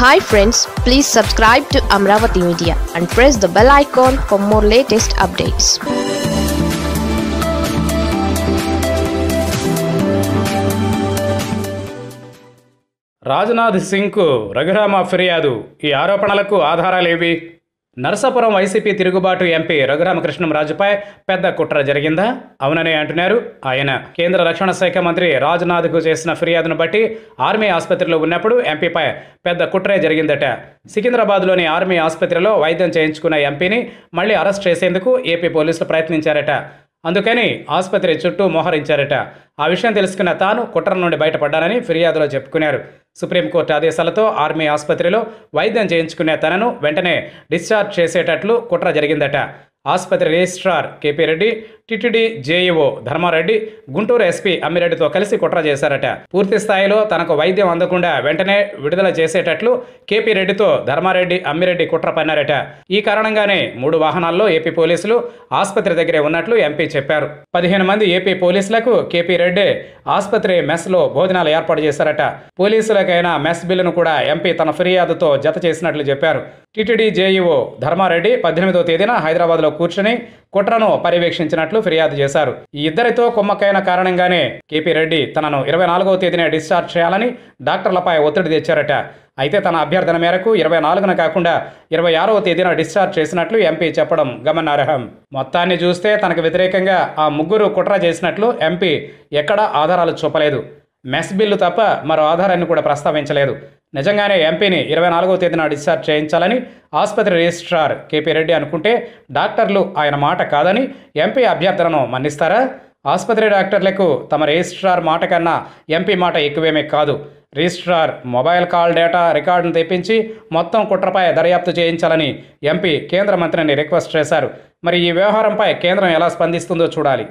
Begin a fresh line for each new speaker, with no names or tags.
Hi friends please subscribe to Amaravati media and press the bell icon for more latest updates
Rajnath సింగ్కు Raghurama ఫిర్యాదు. ఈ ఆరోపణలకు ఆధారాలేవి? Narasapuram YCP తిరుగుబాటు MP రఘురామకృష్ణంరాజుపై పెద్ద కుట్ర జరిగిందా? అవుననే అంటున్నారు ఆయన. కేంద్ర రక్షణ శాఖ మంత్రి రాజ్నాథ్కు చేసిన ఫిర్యాదును బట్టి ఆర్మీ ఆసుపత్రిలో ఉన్నప్పుడు ఎంపీపై పెద్ద కుట్రే జరిగిందట. సికింద్రాబాద్లోని ఆర్మీ ఆసుపత్రిలో వైద్యం చేయించుకున్న ఎంపీని మళ్ళీ అరెస్ట్ చేసేందుకు ఏపీ పోలీసులు ప్రయత్నించారట. అందుకని ఆసుపత్రి చుట్టూ మోహరించారట. ఆ విషయం తెలుసుకున్న తాను కుట్ర నుండి బయటపడ్డానని ఫిర్యాదులో చెప్పుకున్నారు. సుప్రీంకోర్టు ఆదేశాలతో ఆర్మీ ఆసుపత్రిలో వైద్యం చేయించుకునే తనను వెంటనే డిశ్చార్జ్ చేసేటట్లు కుట్ర జరిగిందట. ఆసుపత్రి registrar KP Reddy TTD JEO Dharmareddy Guntur SP అమ్మిరెడ్డితో కలిసి కుట్ర చేశారట. పూర్తి స్థాయిలో తనకు వైద్యం అందకుండా వెంటనే విడుదల చేసేటట్లు కేపీ రెడ్డితో ధర్మారెడ్డి అమ్మిరెడ్డి కుట్ర పన్నారట. ఈ కారణంగానే మూడు వాహనాల్లో ఏపీ పోలీసులు ఆసుపత్రి దగ్గరే ఉన్నట్లు ఎంపీ చెప్పారు. పదిహేను మంది ఏపీ పోలీసులకు కేపీ రెడ్డి ఆసుపత్రి మెస్లో భోజనాలు ఏర్పాటు చేశారట. పోలీసులకైనా మెస్ బిల్లును కూడా ఎంపీ తన ఫిర్యాదుతో జత చేసినట్లు చెప్పారు. టిటిడి జేఈఓ ధర్మారెడ్డి పద్దెనిమిదో తేదీన హైదరాబాద్లో కూర్చుని కుట్రను పర్యవేక్షించినట్లు ఫిర్యాదు చేశారు. ఈ ఇద్దరితో కుమ్మక్కైన కారణంగానే కేపీ రెడ్డి తనను ఇరవై నాలుగవ తేదీన డిశ్చార్జ్ చేయాలని డాక్టర్లపై ఒత్తిడి తెచ్చారట. అయితే తన అభ్యర్థన మేరకు ఇరవై నాలుగున కాకుండా ఇరవై ఆరవ తేదీన డిశ్చార్జ్ చేసినట్లు ఎంపీ చెప్పడం గమనార్హం. మొత్తాన్ని చూస్తే తనకు వ్యతిరేకంగా ఆ ముగ్గురు కుట్ర చేసినట్లు ఎంపీ ఎక్కడా ఆధారాలు చూపలేదు. మెస్ బిల్లు తప్ప మరో ఆధారాన్ని కూడా ప్రస్తావించలేదు. నిజంగానే ఎంపీని ఇరవై నాలుగవ తేదీన డిశ్చార్జ్ చేయించాలని ఆసుపత్రి రిజిస్ట్రార్ కేపీ రెడ్డి అనుకుంటే డాక్టర్లు ఆయన మాట కాదని ఎంపీ అభ్యర్థనను మన్నిస్తారా? ఆసుపత్రి డాక్టర్లకు తమ రిజిస్ట్రార్ మాట కన్నా ఎంపీ మాట ఎక్కువేమీ కాదు. రిజిస్ట్రార్ మొబైల్ కాల్ డేటా రికార్డును తెప్పించి మొత్తం కుట్రపై దర్యాప్తు చేయించాలని ఎంపీ కేంద్ర మంత్రిని రిక్వెస్ట్ చేశారు. మరి ఈ వ్యవహారంపై కేంద్రం ఎలా స్పందిస్తుందో చూడాలి.